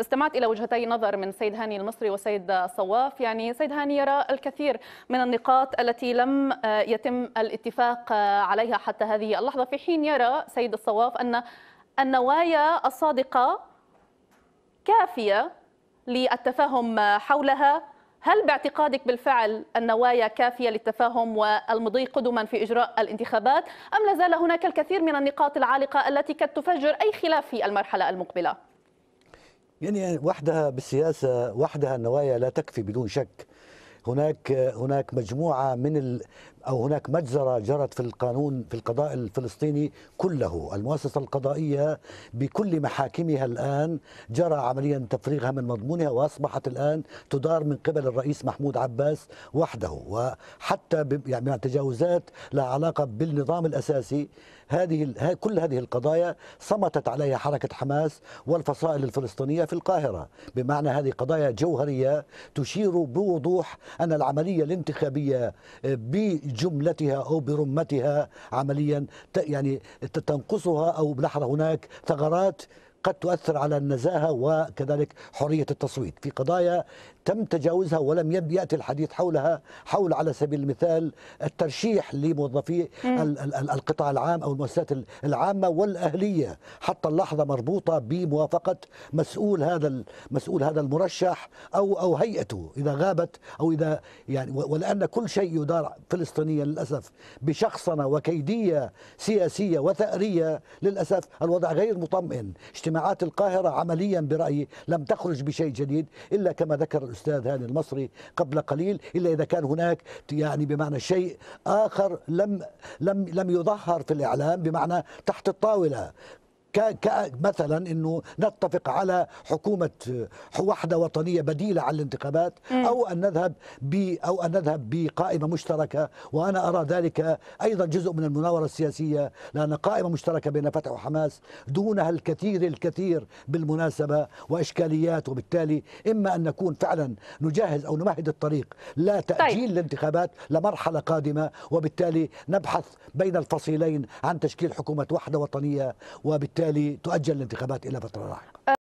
استمعت إلى وجهتي نظر من سيد هاني المصري وسيد صواف. يعني سيد هاني يرى الكثير من النقاط التي لم يتم الاتفاق عليها حتى هذه اللحظة في حين يرى سيد الصواف أن النوايا الصادقة كافية للتفاهم حولها. هل باعتقادك بالفعل النوايا كافية للتفاهم والمضي قدما في إجراء الانتخابات؟ أم لازال هناك الكثير من النقاط العالقة التي قد تفجر أي خلاف في المرحلة المقبلة؟ يعني وحدها بالسياسة وحدها النوايا لا تكفي بدون شك. هناك هناك مجموعة من أو هناك مجزرة جرت في القانون في القضاء الفلسطيني كله، المؤسسة القضائية بكل محاكمها الآن جرى عمليا تفريغها من مضمونها وأصبحت الآن تدار من قبل الرئيس محمود عباس وحده. وحتى يعني تجاوزات لها علاقة بالنظام الأساسي هذه كل هذه القضايا صمتت عليها حركة حماس والفصائل الفلسطينية في القاهرة، بمعنى هذه قضايا جوهرية تشير بوضوح أن العملية الانتخابية بجملتها أو برمتها عمليا يعني تنقصها أو بلحظة هناك ثغرات قد تؤثر على النزاهة وكذلك حرية التصويت. في قضايا تم تجاوزها ولم يأتي الحديث حولها حول على سبيل المثال الترشيح لموظفي القطاع العام أو المؤسسات العامة والأهلية حتى اللحظة مربوطة بموافقة مسؤول هذا مسؤول هذا المرشح أو أو هيئته. إذا غابت أو إذا يعني ولأن كل شيء يدار فلسطينيا للأسف بشخصنة وكيدية سياسية وثأرية للأسف الوضع غير مطمئن. اجتماعات القاهرة عمليا برأيي لم تخرج بشيء جديد إلا كما ذكر الأستاذ هاني المصري قبل قليل إلا إذا كان هناك يعني بمعنى شيء آخر لم لم لم يظهر في الإعلام بمعنى تحت الطاولة. مثلا إنه نتفق على حكومة وحدة وطنية بديلة عن الانتخابات أو أن نذهب ب أو أن نذهب بقائمة مشتركة وأنا أرى ذلك أيضا جزء من المناورة السياسية لأن قائمة مشتركة بين فتح وحماس دونها الكثير الكثير بالمناسبة وإشكاليات وبالتالي إما أن نكون فعلا نجهز أو نمهد الطريق لا تأجيل طيب. الانتخابات لمرحلة قادمة وبالتالي نبحث بين الفصيلين عن تشكيل حكومة وحدة وطنية وبالتالي تؤجل الانتخابات إلى فترة لاحقة